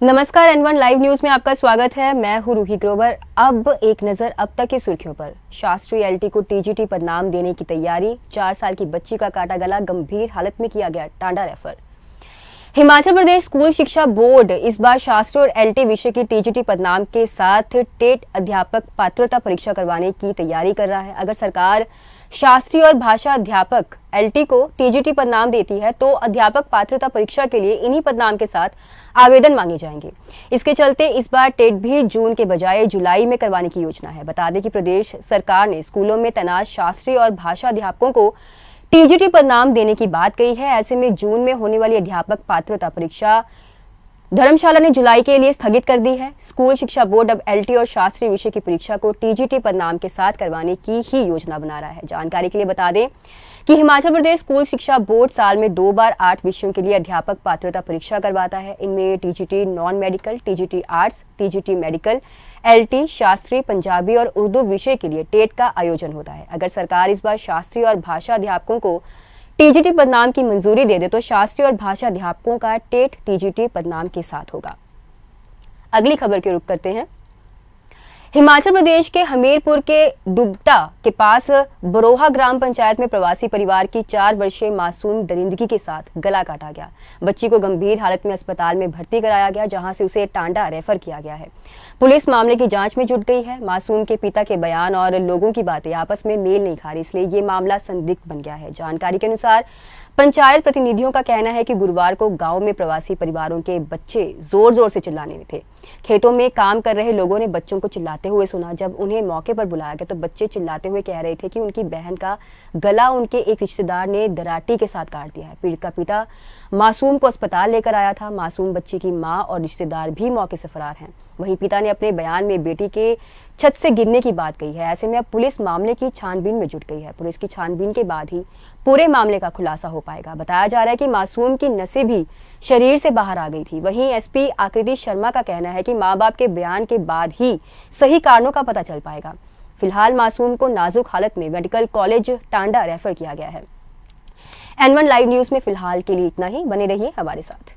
नमस्कार N one live news में आपका स्वागत है। मैं हूँ रूही ग्रोवर। अब एक नज़र अब तक की सुर्खियों पर। शास्त्री एलटी को टीजीटी पदनाम देने की तैयारी। चार साल की बच्ची का काटा गला गंभीर हालत में किया गया टांडा रेफर हिमाचल प्रदेश स्कूल शिक्षा बोर्ड इस बार शास्त्री और एलटी विषय की टीजीटी पदनाम के साथ टेट अध्यापक पात्रता परीक्षा करवाने की तैयारी कर रहा है। अगर सरकार शास्त्रीय और भाषा अध्यापक एलटी को टीजीटी पदनाम देती है तो अध्यापक पात्रता परीक्षा के लिए इन्हीं पदनाम के साथ आवेदन मांगे जाएँगे। इसके चलते इस बार टेट भी जून के बजाय जुलाई में करवाने की योजना है। बता दें कि प्रदेश सरकार ने स्कूलों में तैनात शास्त्रीय और भाषा अध्यापकों को टीजीटी पर नाम देने की बात कही है। ऐसे में जून में होने वाली अध्यापक पात्रता परीक्षा धर्मशाला ने जुलाई के लिए स्थगित कर दी है। स्कूल शिक्षा बोर्ड अब एलटी और शास्त्रीय विषय की परीक्षा को टीजीटी पर नाम के साथ करवाने की ही योजना बना रहा है। जानकारी के लिए बता दें कि हिमाचल प्रदेश स्कूल शिक्षा बोर्ड साल में दो बार आठ विषयों के लिए अध्यापक पात्रता परीक्षा करवाता है। इनमें TGT non medical, TGT arts, TGT medical, LT, शास्त्रीय, पंजाबी और उर्दू विषय के लिए टेट का आयोजन होता है। अगर सरकार इस बार शास्त्रीय और भाषा अध्यापकों को टीजीटी पदनाम की मंजूरी दे दे तो शास्त्रीय और भाषा अध्यापकों का टेट टीजीटी पदनाम के साथ होगा। अगली खबर के रुख करते हैं। हिमाचल प्रदेश के हमीरपुर के डुगता के पास बरोहा ग्राम पंचायत में प्रवासी परिवार की चार वर्षीय मासूम दरिंदगी के साथ गला काटा गया। बच्ची को गंभीर हालत में अस्पताल में भर्ती कराया गया, जहाँ से उसे टांडा रेफर किया गया है। पुलिस मामले की जाँच में जुट गई है। मासूम के पिता के बयान और लोगों की बातें आपस में मेल नहीं खा रही, इसलिए ये मामला संदिग्ध बन गया है। जानकारी के अनुसार पंचायत प्रतिनिधियों का कहना है कि गुरुवार को गाँव में प्रवासी परिवारों के बच्चे ज़ोर ज़ोर से चिल्लाने थे। खेतों में काम कर रहे लोगों ने बच्चों को चिल्लाते हुए सुना। जब उन्हें मौके पर बुलाया गया तो बच्चे चिल्लाते हुए कह रहे थे कि उनकी बहन का गला उनके एक रिश्तेदार ने दराटी के साथ काट दिया है। पीड़ित का पिता मासूम को अस्पताल लेकर आया था। मासूम बच्चे की माँ और रिश्तेदार भी मौके से फरार हैं। वहीं पिता ने अपने बयान में बेटी के छत से गिरने की बात कही है। ऐसे में अब पुलिस मामले की छानबीन में जुट गई है। पुलिस की छानबीन के बाद ही पूरे मामले का खुलासा हो पाएगा। बताया जा रहा है कि मासूम की नसें भी शरीर से बाहर आ गई थी। वहीं एसपी आकृति शर्मा का कहना है कि माँ बाप के बयान के बाद ही सही कारणों का पता चल पाएगा। फ़िलहाल मासूम को नाजुक हालत में मेडिकल कॉलेज टांडा रेफर किया गया है। एन वन लाइव न्यूज़ में फ़िलहाल के लिए इतना ही। बने रहिए हमारे साथ।